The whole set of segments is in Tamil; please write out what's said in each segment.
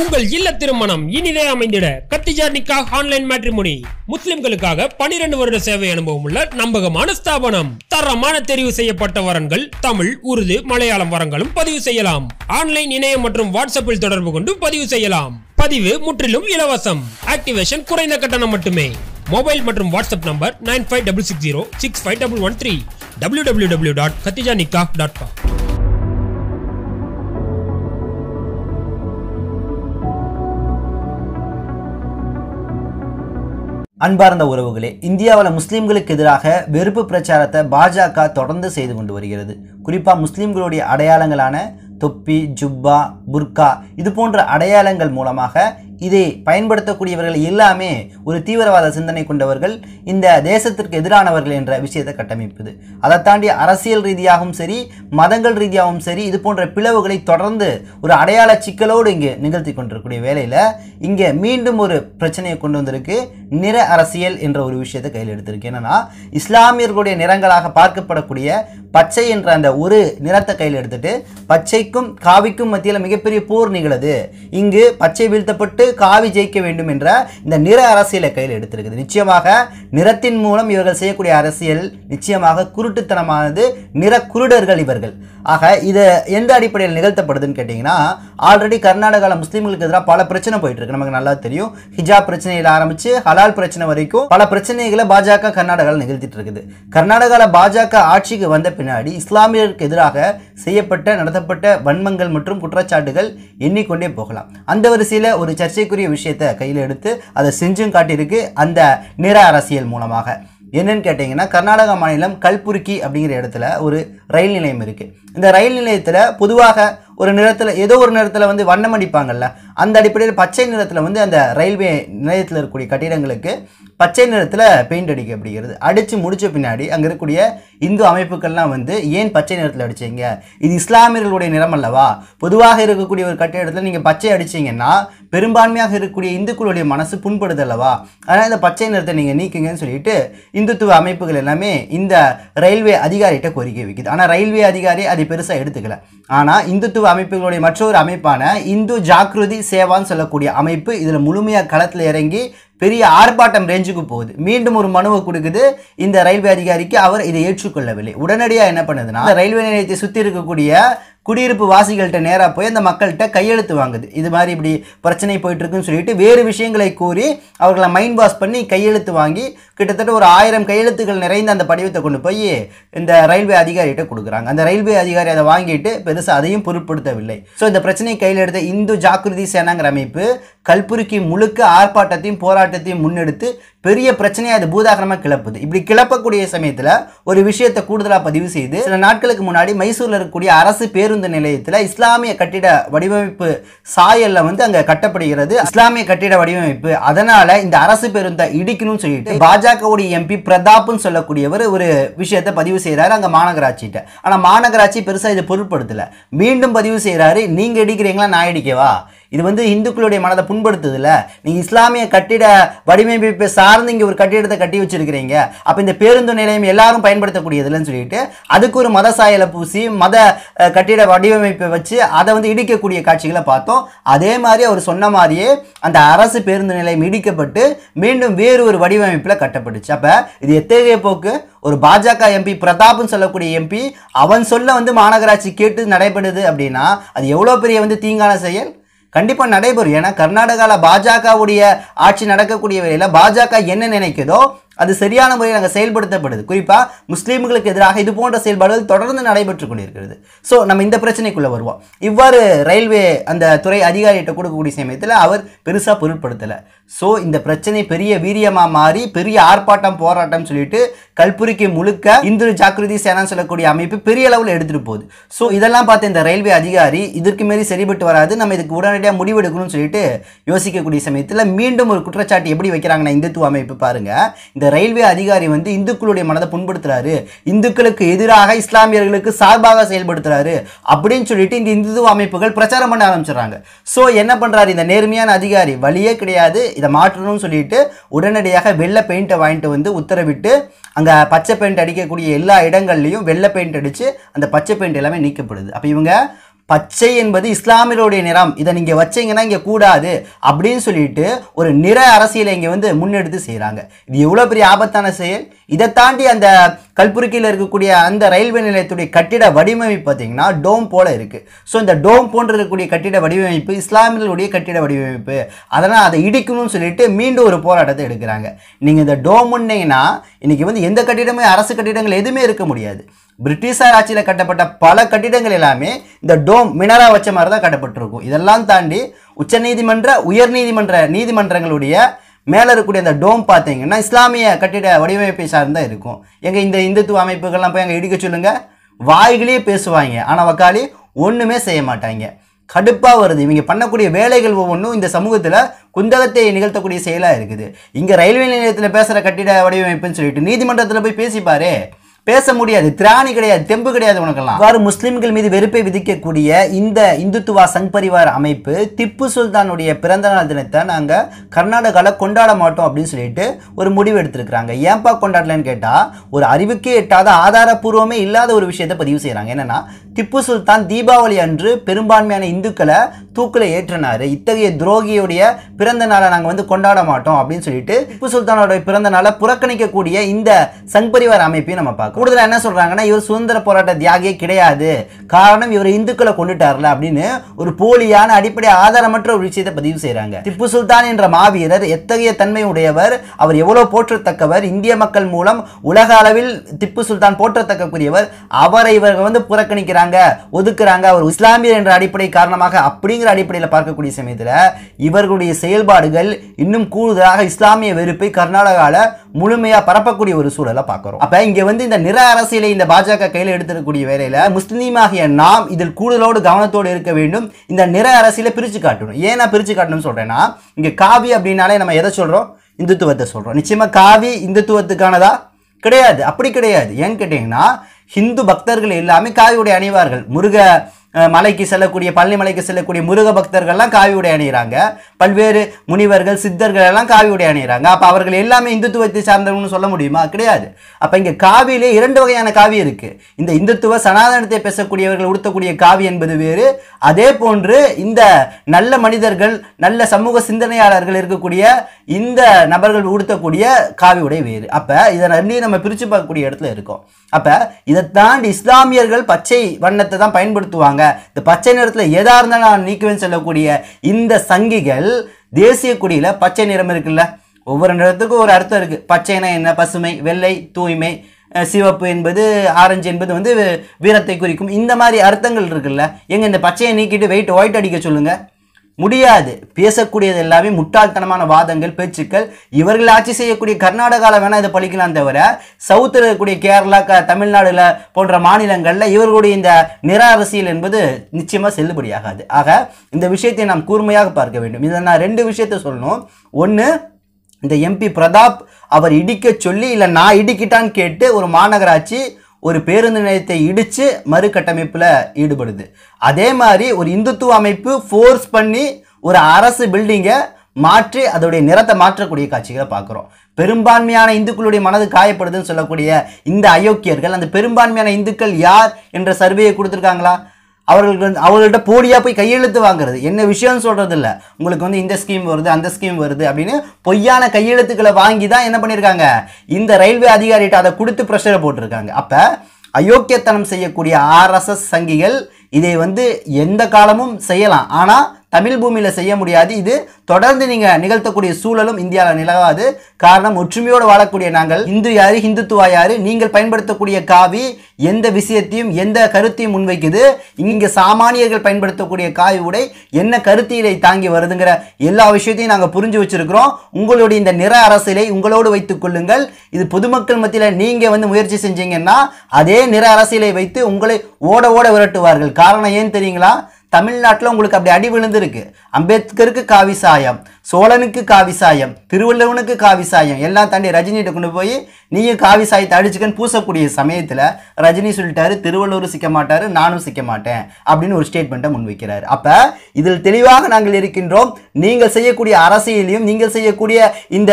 உங்கள் இல்ல திருமணம் இனிதே அமைந்திட கத்திஜா நிக்கா ஆன்லைன் மேட்ரிமோனி. முஸ்லிம்களுக்காக 12 வருட சேவை அனுபவம் உள்ள நம்பகமான ஸ்தாபனம். தரமான தெரிவு செய்யப்பட்ட வரன்கள் தமிழ் உருது மலையாளம் வரங்களும் பதிவு செய்யலாம். ஆன்லைன் இணையம் மற்றும் வாட்ஸ்அப்பில் தொடர்பு கொண்டு பதிவு செய்யலாம். பதிவு முற்றிலும் இலவசம். ஆக்டிவேஷன் குறைந்த கட்டணம் மட்டுமே. மொபைல் மற்றும் WhatsApp number nine five double six zero six five double one three. W W W dot Khadija Nikah dot com. அன்பார்ந்த உறவுகளே இந்தியாவில் முஸ்லீம்களுக்கு எதிராக வெறுப்பு பிரச்சாரத்தை பாஜக தொடர்ந்து செய்து கொண்டு வருகிறது. குறிப்பாக முஸ்லீம்களுடைய அடையாளங்களான தொப்பி ஜுப்பா புர்கா இது போன்ற அடையாளங்கள் மூலமாக இதை பயன்படுத்தக்கூடியவர்கள் எல்லாமே ஒரு தீவிரவாத சிந்தனை கொண்டவர்கள் இந்த தேசத்திற்கு எதிரானவர்கள் என்ற விஷயத்தை கட்டமைப்பது. அதை தாண்டி அரசியல் ரீதியாகவும் சரி மதங்கள் ரீதியாகவும் சரி இது போன்ற பிளவுகளை தொடர்ந்து ஒரு அடையாள சிக்கலோடு இங்கே நிகழ்த்தி கொண்டிருக்கக்கூடிய வேலையில் இங்கே மீண்டும் ஒரு பிரச்சனையை கொண்டு வந்திருக்கு. நிற அரசியல் என்ற ஒரு விஷயத்தை கையில் எடுத்திருக்கு. என்னன்னா இஸ்லாமியர்களுடைய நிறங்களாக பார்க்கப்படக்கூடிய பச்சை என்ற அந்த ஒரு நிறத்தை கையில் எடுத்துட்டு பச்சைக்கும் காவிக்கும் மத்தியில் மிகப்பெரிய போர் நிகழது. இங்கு பச்சை வீழ்த்தப்பட்டு காவி ஜெயிக்க வேண்டும் என்ற இந்த நிற அரசியலை கையில் எடுத்திருக்குது. நிச்சயமாக நிறத்தின் மூலம் இவர்கள் செய்யக்கூடிய அரசியல் நிச்சயமாக குருட்டுத்தனமானது. நிற குருடர்கள் இவர்கள். ஆக இது எந்த அடிப்படையில் நிகழ்த்தப்படுதுன்னு கேட்டிங்கன்னா ஆல்ரெடி கர்நாடகாவில் முஸ்லீம்களுக்கு எதிராக பல பிரச்சனை போயிட்டு இருக்கு நமக்கு நல்லா தெரியும். ஹிஜாப் பிரச்சனையில் ஆரம்பிச்சு ஹலால் பிரச்சனை வரைக்கும் பல பிரச்சனைகளை பாஜக கர்நாடகாவில் நிகழ்த்திட்டு இருக்குது. கர்நாடகாவில் பாஜக ஆட்சிக்கு வந்த பின்னாடி இஸ்லாமியருக்கு எதிராக செய்யப்பட்ட நடத்தப்பட்ட வன்மங்கள் மற்றும் குற்றச்சாட்டுகள் எண்ணிக்கொண்டே போகலாம். அந்த வரிசையில் ஒரு சர்ச்சைக்குரிய விஷயத்தை கையில் எடுத்து அதை செஞ்சும் காட்டியிருக்கு அந்த நிற அரசியல் மூலமாக. என்னன்னு கேட்டிங்கன்னா கர்நாடகா மாநிலம் கல்புருக்கி அப்படிங்கிற இடத்துல ஒரு ரயில் நிலையம் இருக்குது இந்த ரயில் நிலையத்தில் பொதுவாக ஒரு நிறத்தில் ஏதோ ஒரு நிறத்தில் வந்து வண்ணம் அடிப்பாங்கள்ல அந்த அடிப்படையில் பச்சை நிறத்தில் வந்து அந்த ரயில்வே நிலையத்தில் இருக்கக்கூடிய கட்டிடங்களுக்கு பச்சை நிறத்தில் பெயிண்ட் அடிக்கப்படுகிறது. அடித்து முடித்த பின்னாடி அங்கே இருக்கக்கூடிய இந்து அமைப்புகள்லாம் வந்து ஏன் பச்சை நிறத்தில் அடிச்சீங்க? இது இஸ்லாமியர்களுடைய நிறம் அல்லவா? பொதுவாக இருக்கக்கூடிய ஒரு கட்டிடத்தில் நீங்கள் பச்சை அடிச்சீங்கன்னா பெரும்பான்மையாக இருக்கக்கூடிய இந்துக்களுடைய மனசு புண்படுது அல்லவா? அதனால் இந்த பச்சை நிறத்தை நீங்கள் நீக்குங்கன்னு சொல்லிட்டு இந்துத்துவ அமைப்புகள் எல்லாமே இந்த ரயில்வே அதிகாரிகிட்ட கோரிக்கை வைக்குது. ஆனால் ரயில்வே அதிகாரி அதை பெருசாக எடுத்துக்கல. ஆனால் இந்துத்துவ அமைப்புகளுடைய மற்றொரு அமைப்பான இந்து ஜாக்ருதி சேவான்னு சொல்லக்கூடிய அமைப்பு இதில் முழுமையாக களத்தில் இறங்கி பெரிய ஆர்ப்பாட்டம் ரேஞ்சுக்கு போகுது. மீண்டும் ஒரு மனுவை கொடுக்குது. இந்த ரயில்வே அதிகாரிக்கு அவர் இதை ஏற்றுக்கொள்ளவில்லை. உடனடியாக என்ன பண்ணுதுன்னா ரயில்வே நிலையத்தை சுற்றி இருக்கக்கூடிய குடியிருப்பு வாசிகள்கிட்ட நேராக போய் அந்த மக்கள்கிட்ட கையெழுத்து வாங்குது. இது மாதிரி இப்படி பிரச்சனை போயிட்டுருக்குன்னு சொல்லிட்டு வேறு விஷயங்களை கூறி அவர்களை மைண்ட் வாஷ் பண்ணி கையெழுத்து வாங்கி கிட்டத்தட்ட ஒரு ஆயிரம் கையெழுத்துக்கள் நிறைந்த அந்த படிவத்தை கொண்டு போய் இந்த ரயில்வே அதிகாரிகிட்ட கொடுக்குறாங்க. அந்த ரயில்வே அதிகாரி அதை வாங்கிட்டு பெருசாக அதையும் பொருட்படுத்தவில்லை. ஸோ இந்த பிரச்சனையை கையில் எடுத்த இந்து ஜாக்கிரதி சேனாங்கிற அமைப்பு கல்புருக்கி முழுக்க ஆர்ப்பாட்டத்தையும் போராட்டத்தையும் முன்னெடுத்து பெரிய பிரச்சனையை அது பூதாகரமாக கிளப்புது. இப்படி கிளப்பக்கூடிய சமயத்தில் ஒரு விஷயத்தை கூடுதலாக பதிவு செய்து சில நாட்களுக்கு முன்னாடி மைசூரில் இருக்கக்கூடிய அரசு பேர் பேருந்து நிலையத்தில் இஸ்லாமிய கட்டிட வடிவமைப்பு சாயல்ல வந்து அங்கே கட்டப்படுகிறது. இஸ்லாமிய கட்டிட வடிவமைப்பு. அதனால இந்த அரசு பேருந்தை இடிக்கணும்னு சொல்லிட்டு பாஜகவுடைய எம்பி பிரதாப்னு சொல்லக்கூடியவர் ஒரு விஷயத்தை பதிவு செய்கிறாரு அங்கே மாநகராட்சிகிட்ட ஆனால் மாநகராட்சி பெருசாக இதை பொருட்படுத்தலை. மீண்டும் பதிவு செய்கிறாரு நீங்கள் இடிக்கிறீங்களா நான் இடிக்கவா? இது வந்து இந்துக்களுடைய மனதை புண்படுத்துதுல. நீங்கள் இஸ்லாமிய கட்டிட வடிவமைப்பை சார்ந்து இங்கே ஒரு கட்டிடத்தை கட்டி வச்சிருக்கிறீங்க. அப்போ இந்த பேருந்து நிலையம் எல்லாரும் பயன்படுத்தக்கூடியதுலன்னு சொல்லிட்டு அதுக்கு ஒரு மத சாயலை பூசி மத கட்டிட வடிவமைப்பை வச்சு அதை வந்து இடிக்கக்கூடிய காட்சிகளை பார்த்தோம். அதே மாதிரி அவர் சொன்ன மாதிரியே அந்த அரசு பேருந்து நிலையம் இடிக்கப்பட்டு மீண்டும் வேறு ஒரு வடிவமைப்பில் கட்டப்பட்டுச்சு. அப்போ இது எத்தகைய போக்கு? ஒரு பாஜக எம்பி பிரதாப்னு சொல்லக்கூடிய எம்பி அவன் சொல்ல வந்து மாநகராட்சி கேட்டு நடைபெறுது அப்படின்னா அது எவ்வளோ பெரிய வந்து தீங்கான செயல்? கண்டிப்பாக நடைபெறும். ஏன்னா கர்நாடகாவில் பாஜகவுடைய ஆட்சி நடக்கக்கூடிய வேலையில் பாஜக என்ன நினைக்குதோ அது சரியான முறையில் அங்கே செயல்படுத்தப்படுது. குறிப்பாக முஸ்லீம்களுக்கு எதிராக இது போன்ற செயல்பாடுகள் தொடர்ந்து நடைபெற்று கொண்டிருக்கிறது. ஸோ நம்ம இந்த பிரச்சனைக்குள்ளே வருவோம். இவ்வாறு ரயில்வே அந்த துறை அதிகாரிகிட்ட கொடுக்கக்கூடிய சமயத்தில் அவர் பெருசாக பொருட்படுத்தலை. ஸோ இந்த பிரச்சனை பெரிய வீரியமாக மாறி பெரிய ஆர்ப்பாட்டம் போராட்டம் சொல்லிட்டு கல்புரிக்கு முழுக்க இந்து ஜாக்கிரதி சேனான்னு சொல்லக்கூடிய அமைப்பு பெரிய அளவில் எடுத்துகிட்டு போகுது. ஸோ இதெல்லாம் பார்த்து இந்த ரயில்வே அதிகாரி இதற்கு மாரி சரிபட்டு வராது நம்ம இதுக்கு உடனடியாக முடிவெடுக்கணும்னு சொல்லிட்டு யோசிக்கக்கூடிய சமயத்தில் மீண்டும் ஒரு குற்றச்சாட்டு எப்படி வைக்கிறாங்கன்னா இந்துத்துவ அமைப்பு பாருங்கள் இந்த ரயில்வே அதிகாரி வந்து இந்துக்களுடைய மனதை புண்படுத்துறாரு. இந்துக்களுக்கு எதிராக இஸ்லாமியர்களுக்கு சார்பாக செயல்படுத்துறாரு. அப்படின்னு சொல்லிட்டு இந்த இந்துத்துவ அமைப்புகள் பிரச்சாரம் பண்ண ஆரம்பிச்சிடுறாங்க. ஸோ என்ன பண்ணுறாரு இந்த நேர்மையான அதிகாரி. வழியே கிடையாது. இதை மாற்றணும்னு சொல்லிட்டு உடனடியாக வெள்ளை பெயிண்ட்டை வாங்கிட்டு வந்து உத்தரவிட்டு அங்கே பச்சை பெயிண்ட் அடிக்கக்கூடிய எல்லா இடங்கள்லையும் வெள்ளை பெயிண்ட் அடித்து அந்த பச்சை பெயிண்ட் எல்லாமே நீக்கப்படுது. அப்போ இவங்க பச்சை என்பது இஸ்லாமியருடைய நிறம். இதை நீங்கள் வச்சீங்கன்னா இங்கே கூடாது அப்படின்னு சொல்லிட்டு ஒரு நிற அரசியலை இங்கே வந்து முன்னெடுத்து செய்கிறாங்க இது எவ்வளோ பெரிய ஆபத்தான செயல்? இதை தாண்டி அந்த கல்புருக்கியில் இருக்கக்கூடிய அந்த ரயில்வே நிலையத்துடைய கட்டிட வடிவமைப்பு பார்த்தீங்கன்னா டோம் போல் இருக்குது ஸோ இந்த டோம் போன்ற இருக்கக்கூடிய கட்டிட வடிவமைப்பு இஸ்லாமியர்களுடைய கட்டிட வடிவமைப்பு. அதனால் அதை இடிக்கணும்னு சொல்லிட்டு மீண்டும் ஒரு போராட்டத்தை எடுக்கிறாங்க. நீங்கள் இந்த டோம்னிங்கன்னா இன்றைக்கி வந்து எந்த கட்டிடமே அரசு கட்டிடங்கள் எதுவுமே இருக்க முடியாது. பிரிட்டிஷார் ஆட்சியில் கட்டப்பட்ட பல கட்டிடங்கள் எல்லாமே இந்த டோம் மினரா வச்ச மாதிரி தான் கட்டப்பட்டிருக்கும். இதெல்லாம் தாண்டி உச்சநீதிமன்ற உயர்நீதிமன்ற நீதிமன்றங்களுடைய மேலே இருக்கக்கூடிய அந்த டோம் பார்த்தீங்கன்னா இஸ்லாமிய கட்டிட வடிவமைப்பை சார்ந்தா இருக்கும். எங்கள் இந்த இந்துத்துவ அமைப்புகள்லாம் போய் அங்கே இடிக்க சொல்லுங்க. வாய்களே பேசுவாங்க. ஆனால் வக்காலி ஒன்றுமே செய்ய மாட்டாங்க. கடுப்பாக வருது. இவங்க பண்ணக்கூடிய வேலைகள் ஒவ்வொன்றும் இந்த சமூகத்தில் குந்தகத்தை நிகழ்த்தக்கூடிய செயலாக இருக்குது. இங்கே ரயில்வே நிலையத்தில் பேசுகிற கட்டிட வடிவமைப்புன்னு சொல்லிட்டு நீதிமன்றத்தில் போய் பேசிப்பாரு. பேச முடியாது. திராணி கிடையாது தெம்பு கிடையாது உனக்கெல்லாம். இவ்வாறு முஸ்லிம்கள் மீது வெறுப்பை விதிக்கக்கூடிய இந்த இந்துத்துவா சங் பரிவார் அமைப்பு திப்பு சுல்தானுடைய பிறந்த நாள் தினத்தை நாங்கள் கர்நாடகாவில் கொண்டாட மாட்டோம் அப்படின்னு சொல்லிட்டு ஒரு முடிவு எடுத்திருக்கிறாங்க. ஏன்பா கொண்டாடலன்னு கேட்டால் ஒரு அறிவுக்கே எட்டாத ஆதாரப்பூர்வமே இல்லாத ஒரு விஷயத்தை பதிவு செய்கிறாங்க என்னென்னா திப்பு சுல்தான் தீபாவளி அன்று பெரும்பான்மையான இந்துக்களை தூக்கில் ஏற்றினார். இத்தகைய துரோகியுடைய பிறந்த நாளை நாங்கள் வந்து கொண்டாட மாட்டோம் அப்படின்னு சொல்லிட்டு திப்பு சுல்தானோட பிறந்த நாளை புறக்கணிக்கக்கூடிய இந்த சங் பரிவார் அமைப்பையும் நம்ம பார்க்கணும் கூடுதலாக என்ன சொல்றாங்கன்னா இவர் சுதந்திர போராட்ட தியாகியே கிடையாது. காரணம் இவர் இந்துக்களை கொண்டுட்டார்ல அப்படின்னு ஒரு போலியான அடிப்படை ஆதாரமற்ற ஒரு விஷயத்தை பதிவு செய்கிறாங்க திப்பு சுல்தான் என்ற மாவீரர் எத்தகைய தன்மை உடையவர் அவர் எவ்வளவு போற்றத்தக்கவர் இந்திய மக்கள் மூலம் உலக அளவில் திப்பு சுல்தான் போற்றத்தக்கக்கூடியவர் அவரை இவர்கள் வந்து புறக்கணிக்கிறாங்க ஒதுக்குறாங்க. அவர் இஸ்லாமியர் என்ற அடிப்படை காரணமாக அப்படிங்கிற அடிப்படையில் பார்க்கக்கூடிய சமயத்தில் இவர்களுடைய செயல்பாடுகள் இன்னும் கூடுதலாக இஸ்லாமிய வெறுப்பை கர்நாடகாவில் முழுமையா பரப்பக்கூடிய ஒரு சூழலை பார்க்குறோம். அப்ப இங்க வந்து இந்த நிற அரசியலை இந்த பாஜக கையில் எடுத்துக்கூடிய வேலையில முஸ்லீமாகிய நாம் இதில் கூடுதலோடு கவனத்தோடு இருக்க வேண்டும். இந்த நிற அரசியலை பிரிச்சு காட்டணும். ஏன் நான் பிரிச்சு காட்டணும்னு சொல்றேன்னா இங்க காவி அப்படின்னாலே நம்ம எதை சொல்றோம்? இந்துத்துவத்தை சொல்றோம். நிச்சயமா காவி இந்துத்துவத்துக்கானதா? கிடையாது. அப்படி கிடையாது. ஏன்னு கேட்டீங்கன்னா ஹிந்து பக்தர்கள் எல்லாமே காவி உடை அணிவார்கள். முருக மலைக்கு செல்லக்கூடிய பழனி மலைக்கு செல்லக்கூடிய முருக பக்தர்கள்லாம் காவி உடை அணிகிறாங்க பல்வேறு முனிவர்கள் சித்தர்கள் எல்லாம் காவி உடை அணிகிறாங்க அப்போ அவர்கள் எல்லாமே இந்துத்துவத்தை சார்ந்தவங்கன்னு சொல்ல முடியுமா? கிடையாது. அப்போ இங்கே காவியிலே இரண்டு வகையான காவி இருக்குது இந்த இந்துத்துவ சனாதனத்தை பேசக்கூடியவர்கள் உடுத்தக்கூடிய காவி என்பது வேறு. அதே போன்று இந்த நல்ல மனிதர்கள் நல்ல சமூக சிந்தனையாளர்கள் இருக்கக்கூடிய இந்த நபர்கள் உடுத்தக்கூடிய காவி உடை வேறு. அப்போ இதை ரெண்டையும் நம்ம பிரித்து பார்க்கக்கூடிய இடத்துல இருக்கோம். அப்போ இதை தாண்டி இஸ்லாமியர்கள் பச்சை வண்ணத்தை தான் பயன்படுத்துவாங்க. இந்த பச்சை நிறத்தில் எதா இருந்தாலும் நான் நீக்குவேன்னு சொல்லக்கூடிய இந்த சங்கிகள் தேசிய கொடியில பச்சை நிறம் இருக்குல்ல? ஒவ்வொரு நிறத்துக்கும் ஒரு அர்த்தம் இருக்கு. பச்சைனா என்ன? பசுமை வெள்ளை தூய்மை சிவப்பு என்பது ஆரஞ்சு என்பது வந்து வீரத்தை குறிக்கும். இந்த மாதிரி அர்த்தங்கள் இருக்குல்ல? எங்க இந்த பச்சையை நீக்கிட்டு வெயிட் ஒயிட் அடிக்க சொல்லுங்க. முடியாது. பேசக்கூடியது எல்லாமே முட்டாள்தனமான வாதங்கள் பேச்சுக்கள். இவர்கள் ஆட்சி செய்யக்கூடிய கர்நாடகாவில் வேணால் இதை பழிக்கலாம் தவிர சவுத்தில் இருக்கக்கூடிய கேரளா க தமிழ்நாடுல போன்ற மாநிலங்களில் இவர்களுடைய இந்த நிற அரசியல் என்பது நிச்சயமாக செல்லுபடியாகாது. ஆக இந்த விஷயத்தை நாம் கூர்மையாக பார்க்க வேண்டும். இதை நான் ரெண்டு விஷயத்தை சொல்லணும். ஒன்று இந்த எம்பி பிரதாப் அவர் இடிக்க சொல்லி இல்லை நான் இடிக்கிட்டான்னு கேட்டு ஒரு மாநகராட்சி ஒரு பேருந்து நிலையத்தை இடித்து மறுகட்டமைப்பில் ஈடுபடுது. அதே மாதிரி ஒரு இந்துத்துவ அமைப்பு ஃபோர்ஸ் பண்ணி ஒரு அரசு பில்டிங்கை மாற்றி அதோடைய நிறத்தை மாற்றக்கூடிய காட்சிகளை பார்க்குறோம். பெரும்பான்மையான இந்துக்களுடைய மனது காயப்படுதுன்னு சொல்லக்கூடிய இந்த அயோக்கியர்கள் அந்த பெரும்பான்மையான இந்துக்கள் யார் என்ற சர்வேயை கொடுத்துருக்காங்களா? அவர்களுக்கு வந்து அவர்கள்ட்ட போடியாக போய் கையெழுத்து வாங்குறது. என்ன விஷயம்னு சொல்கிறது இல்லை உங்களுக்கு வந்து இந்த ஸ்கீம் வருது அந்த ஸ்கீம் வருது அப்படின்னு பொய்யான கையெழுத்துக்களை வாங்கி தான் என்ன பண்ணியிருக்காங்க இந்த ரயில்வே அதிகாரிகிட்ட அதை கொடுத்து ப்ரெஷரை போட்டிருக்காங்க. அப்போ அயோக்கியத்தனம் செய்யக்கூடிய ஆர்எஸ்எஸ் சங்கிகள் இதை வந்து எந்த காலமும் செய்யலாம். ஆனால் தமிழ் பூமியில் செய்ய முடியாது. இது தொடர்ந்து நீங்கள் நிகழ்த்தக்கூடிய சூழலும் இந்தியாவில் நிலவாது. காரணம் ஒற்றுமையோடு வாழக்கூடிய நாங்கள் இந்து யாரு ஹிந்துத்துவா யாரு நீங்கள் பயன்படுத்தக்கூடிய காவி எந்த விஷயத்தையும் எந்த கருத்தையும் முன்வைக்குது. இங்கே சாமானியர்கள் பயன்படுத்தக்கூடிய காவி உடை என்ன கருத்தியலை தாங்கி வருதுங்கிற எல்லா விஷயத்தையும் நாங்கள் புரிஞ்சு வச்சிருக்கிறோம். உங்களுடைய இந்த நிற அரசியலை உங்களோடு வைத்துக் கொள்ளுங்கள். இது பொதுமக்கள் மத்தியில் நீங்கள் வந்து முயற்சி செஞ்சீங்கன்னா அதே நிற அரசியலை வைத்து உங்களை ஓட ஓட விரட்டுவார்கள். காரணம் ஏன் தெரியுங்களா? தமிழ்நாட்டில் உங்களுக்கு அப்படி அடி விழுந்திருக்கு. அம்பேத்கருக்கு காவி சாயம் சோழனுக்கு காவி சாயம் திருவள்ளுவனுக்கு காவி சாயம் எல்லாம் தாண்டி ரஜினிகிட்ட கொண்டு போய் நீயும் காவி சாயத்தை அடிச்சுக்கன்னு பூசக்கூடிய சமயத்தில் ரஜினி சொல்லிட்டாரு திருவள்ளுவர் சிக்க மாட்டாரு நானும் சிக்க மாட்டேன் அப்படின்னு ஒரு ஸ்டேட்மெண்ட்டை முன்வைக்கிறார் அப்போ இதில் தெளிவாக நாங்கள் இருக்கின்றோம் நீங்கள் செய்யக்கூடிய அரசியலையும் நீங்கள் செய்யக்கூடிய இந்த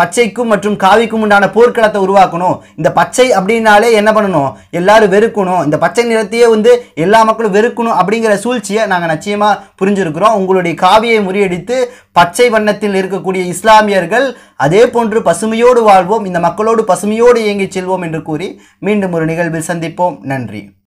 பச்சைக்கும் மற்றும் காவிக்கும் உண்டான போர்க்களத்தை உருவாக்கணும். இந்த பச்சை அப்படின்னாலே என்ன பண்ணணும்? எல்லாரும் வெறுக்கணும். இந்த பச்சை நிறத்தையே வந்து எல்லா மக்களும் வெறுக்கணும் அப்படிங்கிற சூழ்ச்சி உணர்ச்சியை நாங்கள் நிச்சயமாக புரிஞ்சிருக்கிறோம். உங்களுடைய காவியை முறியடித்து பச்சை வண்ணத்தில் இருக்கக்கூடிய இஸ்லாமியர்கள் அதே போன்று பசுமையோடு வாழ்வோம். இந்த மக்களோடு பசுமையோடு இயங்கிச் செல்வோம் என்று கூறி மீண்டும் ஒரு நிகழ்வில் சந்திப்போம். நன்றி.